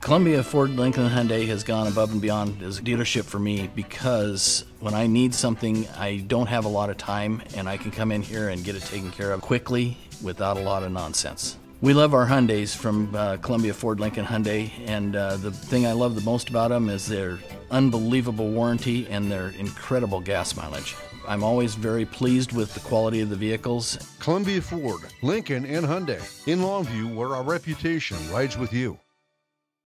Columbia Ford Lincoln Hyundai has gone above and beyond as a dealership for me because when I need something, I don't have a lot of time and I can come in here and get it taken care of quickly without a lot of nonsense. We love our Hyundais from uh, Columbia Ford Lincoln Hyundai, and uh, the thing I love the most about them is their unbelievable warranty and their incredible gas mileage. I'm always very pleased with the quality of the vehicles. Columbia Ford, Lincoln, and Hyundai in Longview, where our reputation rides with you.